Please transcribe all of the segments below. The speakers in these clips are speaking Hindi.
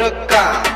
Look out.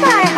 Bye.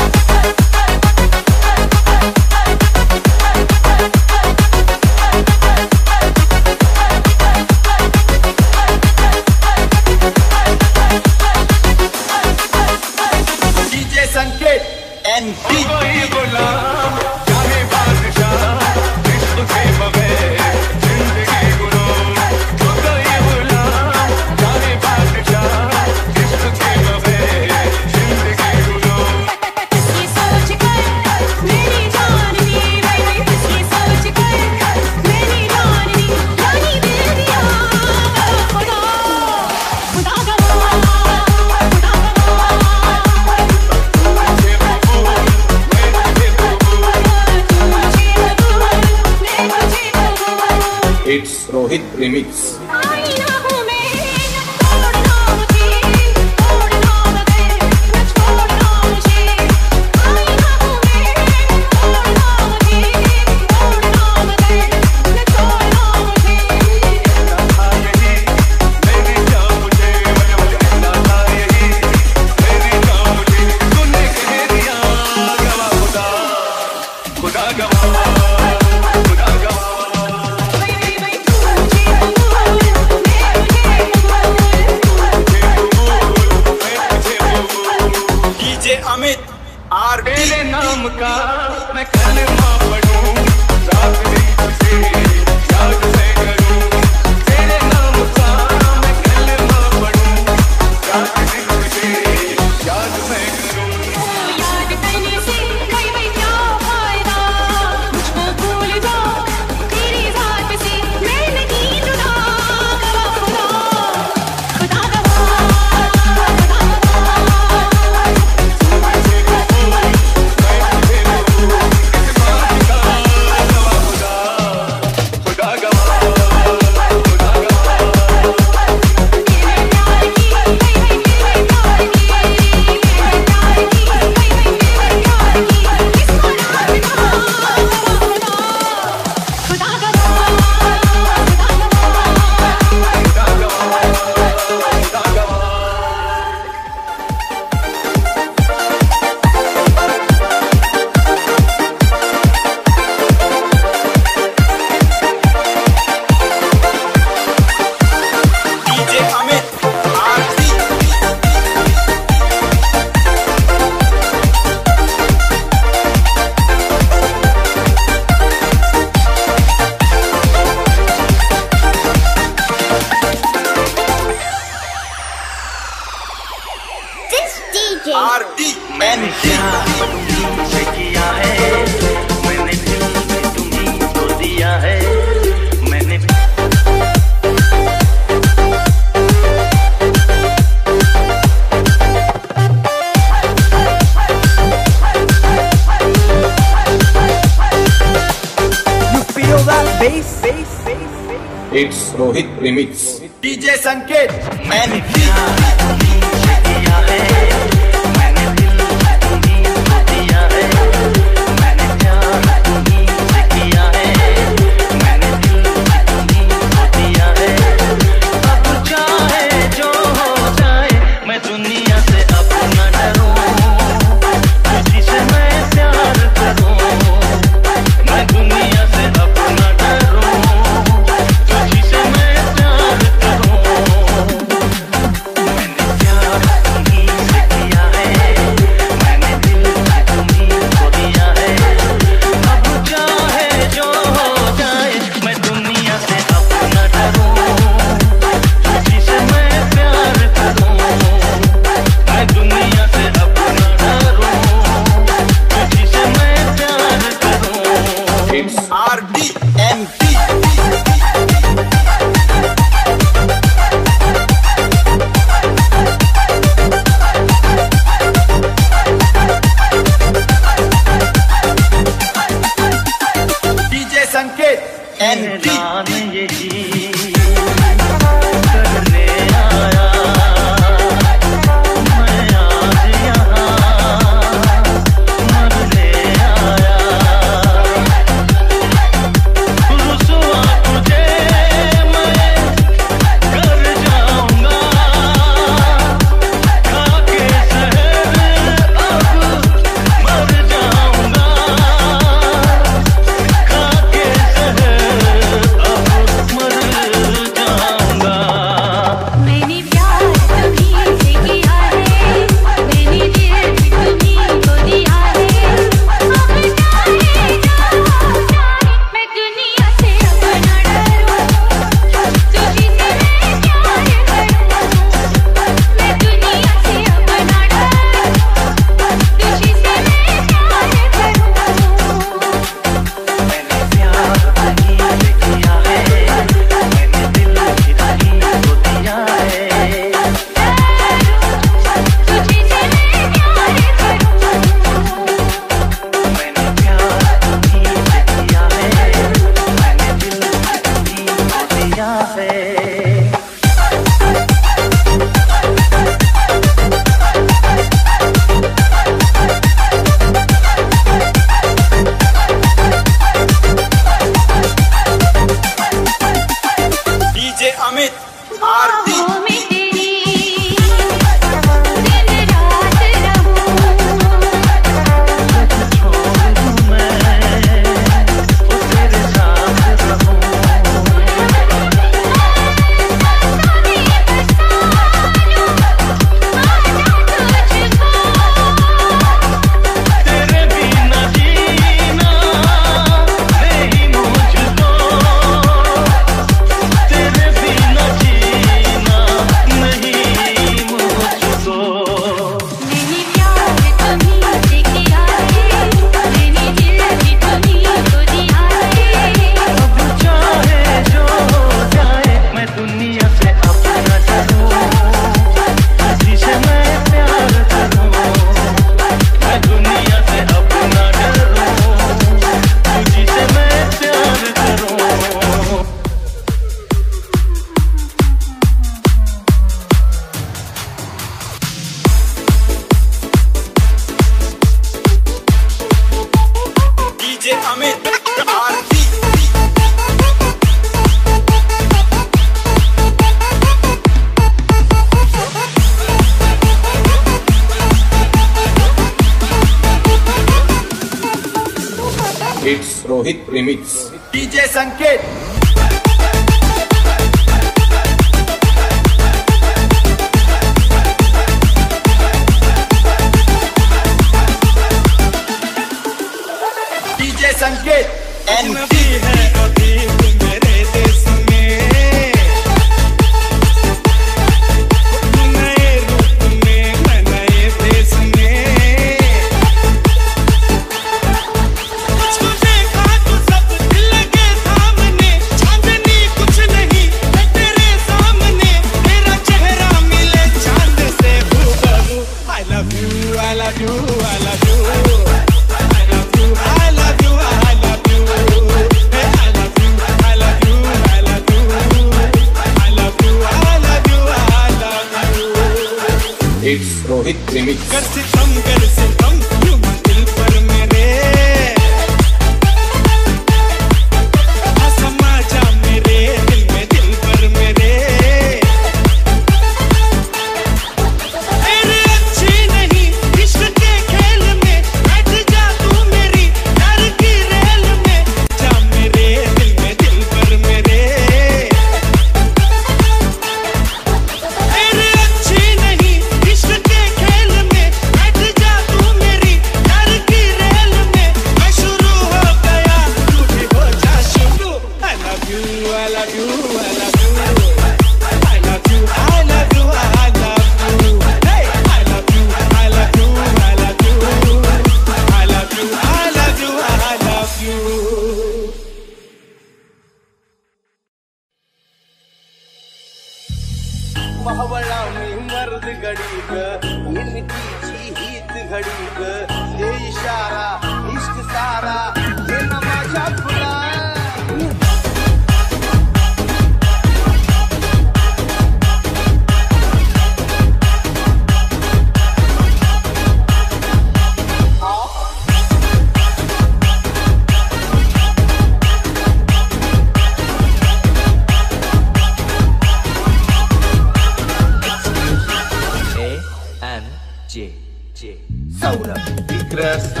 best.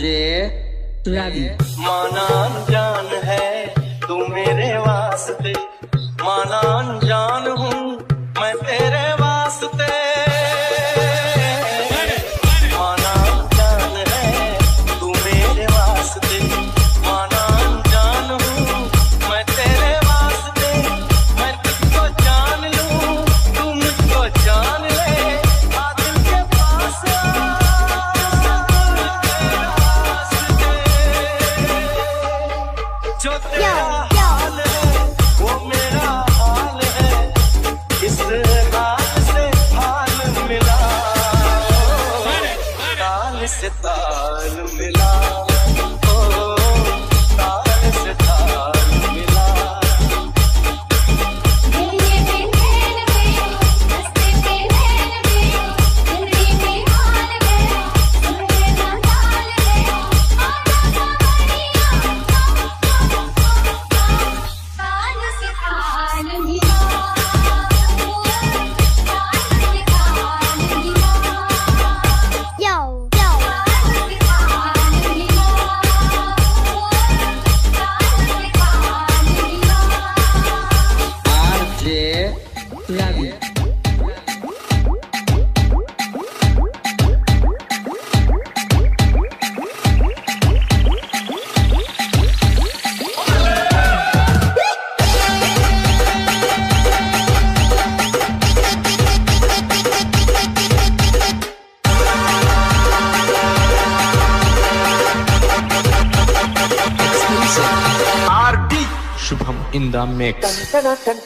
যে রাবি মানান যায়।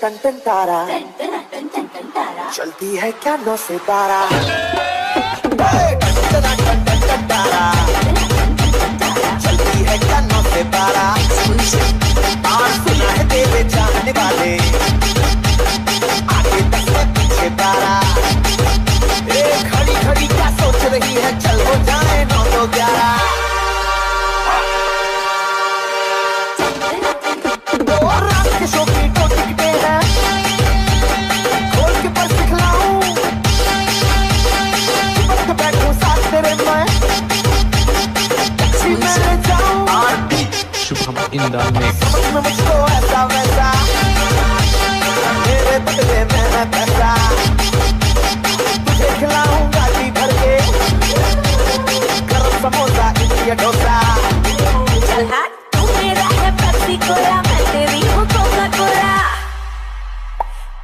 टन टन तारा चलती है क्या नौ से तारा चलती है क्या नौ से तारा और सुना है तेरे जानने वाले। मेरा मिक्स समझ में मुझको ऐसा वैसा मेरे बदले में है पैसा तुझे खिलाऊं गाड़ी भर के कर समोसा इडली डोसा चल हाँ तू मेरा है पेप्सी कोला मैं तेरी हूँ कोका कोला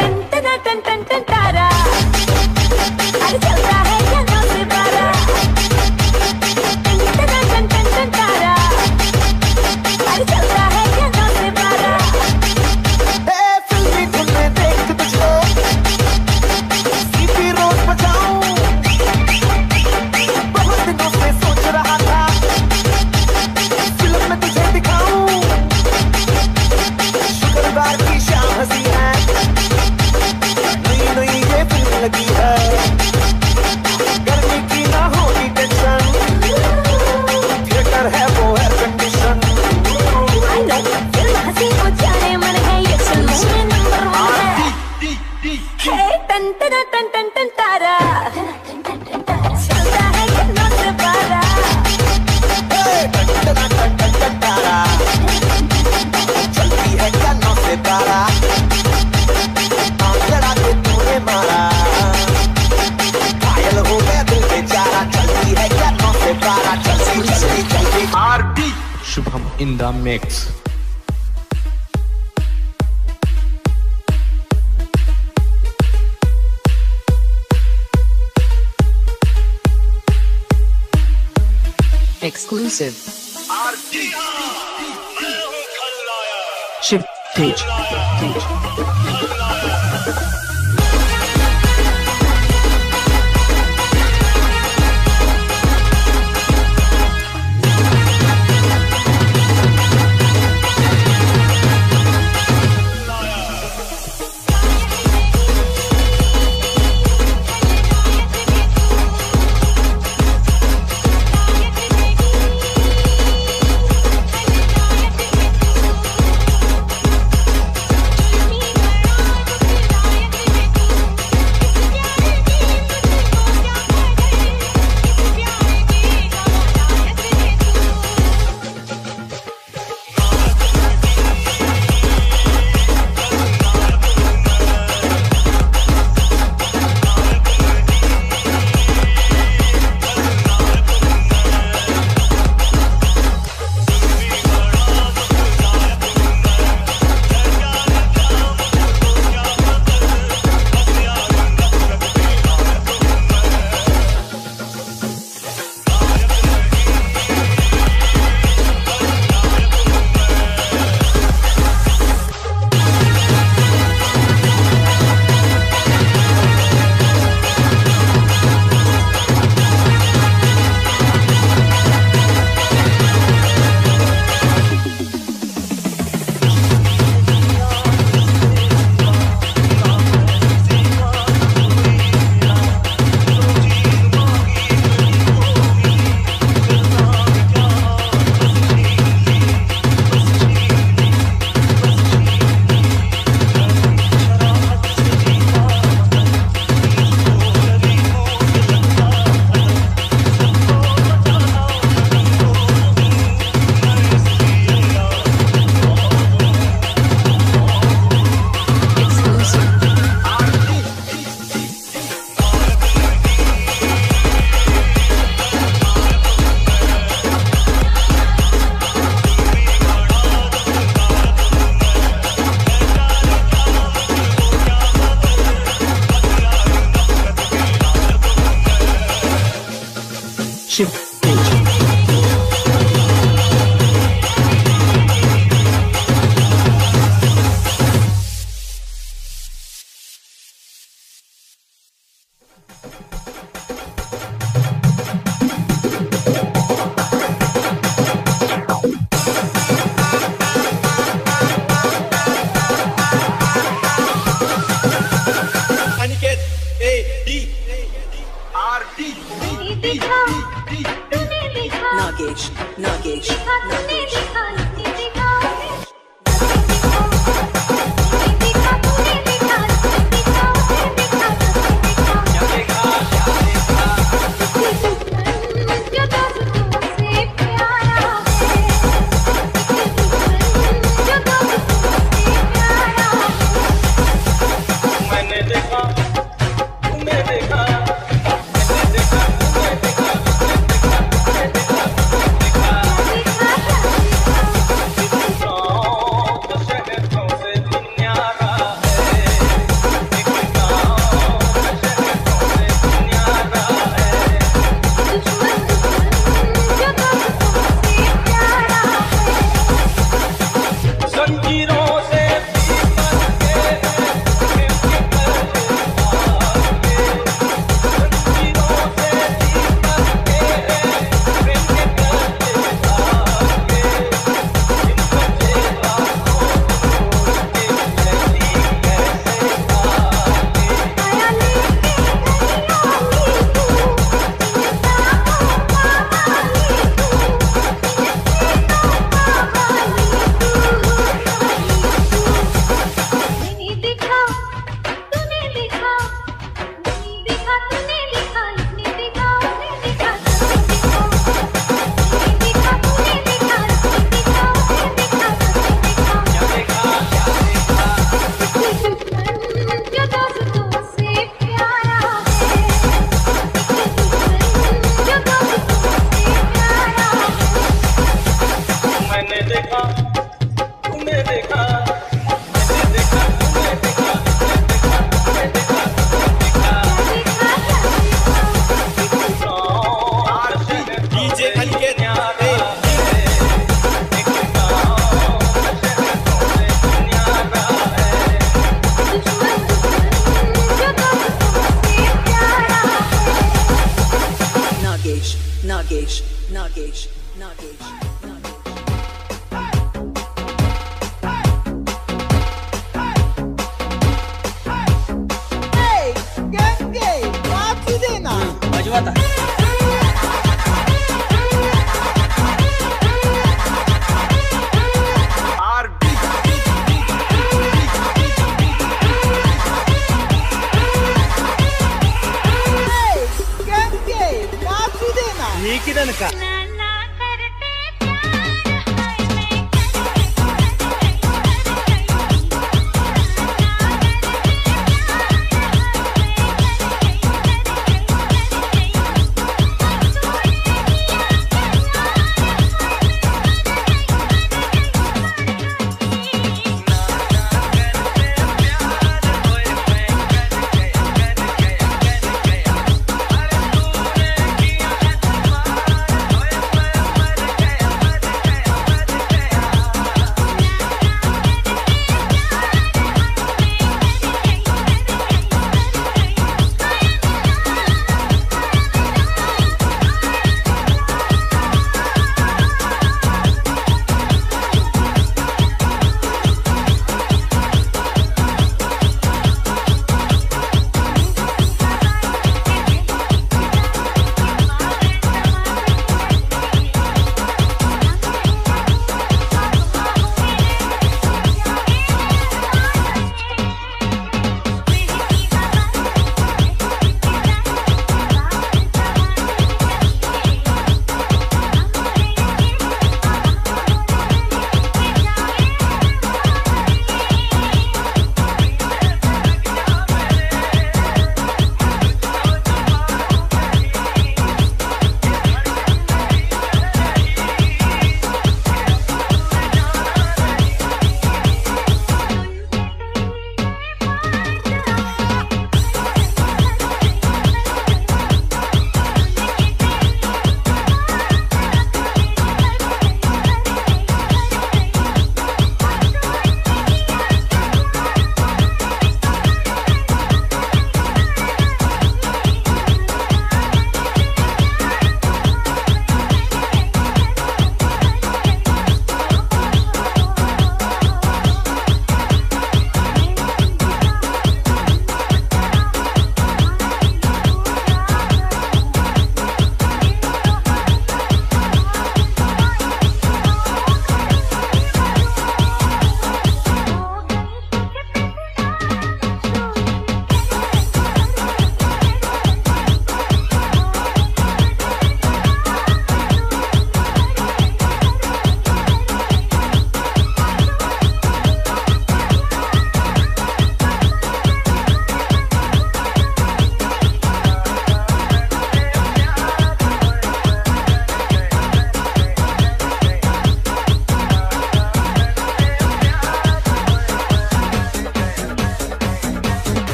टन टन टन टन टन तारा mix. Exclusive. Shift page. page.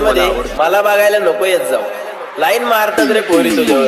कॉलेजमध्ये मला बघायला नको येत जाऊ. लाईन मारतात रे पोरी तुझ्यावर.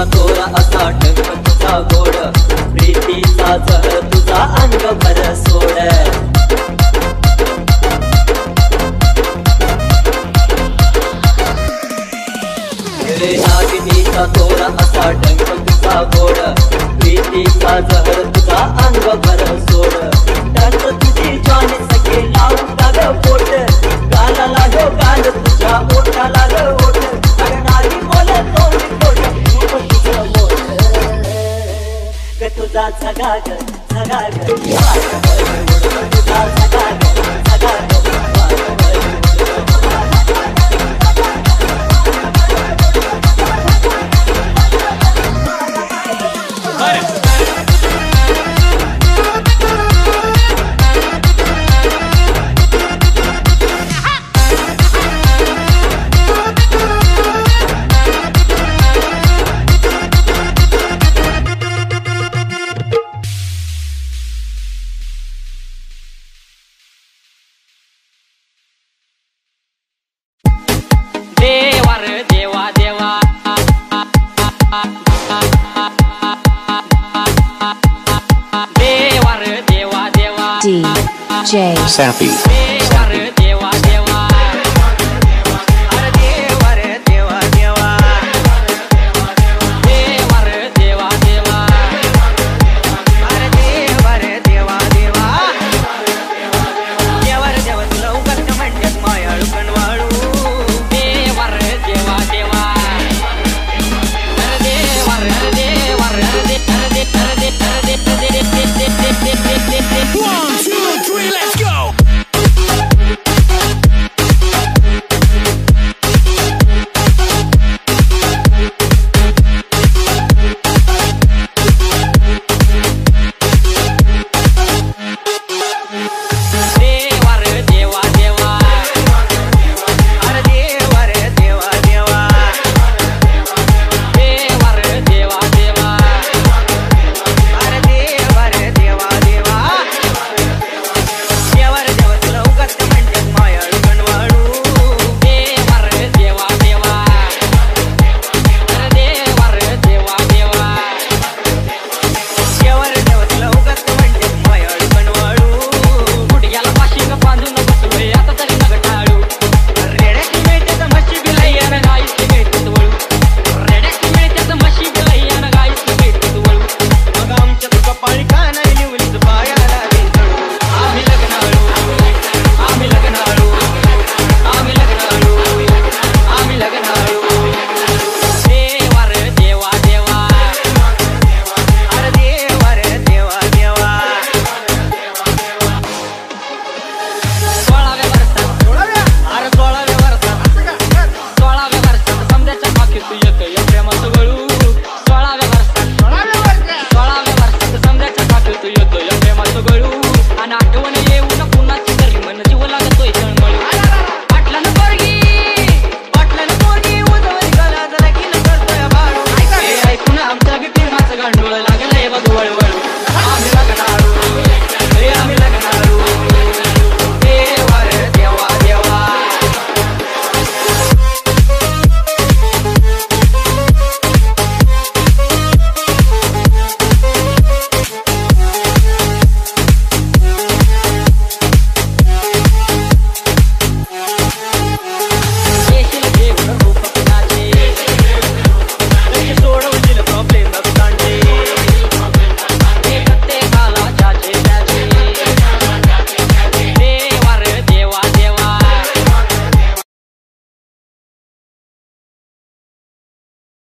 तुझा गोरा असा ढग तुझा गोड. प्रीतीचा झळ तुझा अंग भर सोड. शागिनीचा तोरा असा ढंग तुझा गोड. प्रीतीचा झळ तुझा अंग भर सोड. टाक तुझी जाण सखे लावून टाक पोट. da tagaga tagaga tagaga